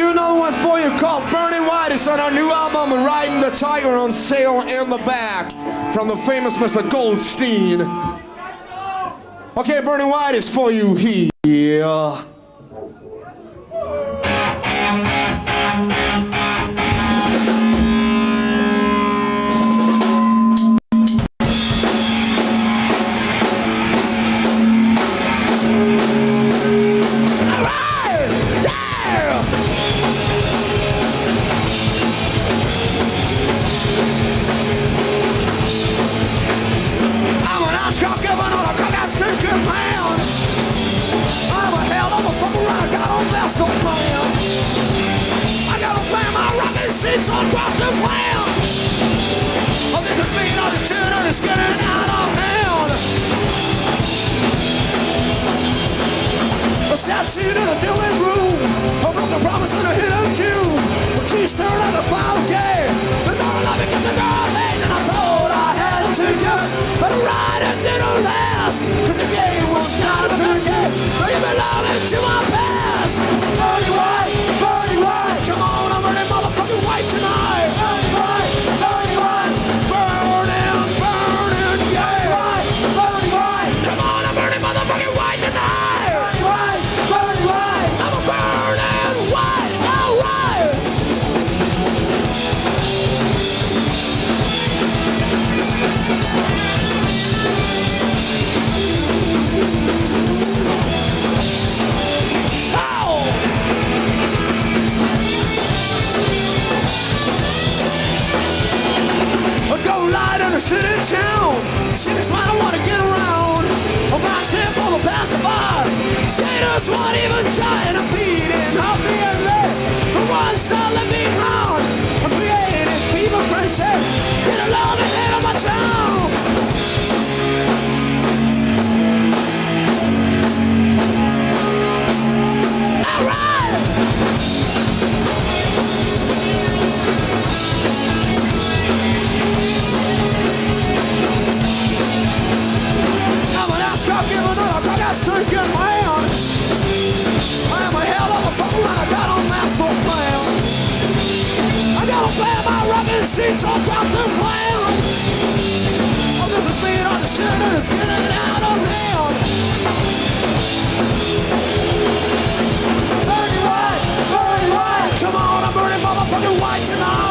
do another one for you called Burnin' White. It's on our new album, Ridin' the Tiger, on sale in the back from the famous Mr. Goldstein. Okay, Burnin' White is for you here. Seeds across this land. Oh, this is me, not the shit, and it's getting out of hand. A sad scene in a dealing room. A broken promise and a hidden tune. A key staring at a file game. The door of love kept the girl thing, and I thought I had to get. But the ride it didn't light in a town. City's why I wanna get around. Not here for the passerby. Skaters won't even try and I'm beating off the end The ones I left behind. I'm creating fever frenzy. Plant my across this land. Oh, on the shit and it's getting out of hand. Come on, I'm burning motherfucking white tonight.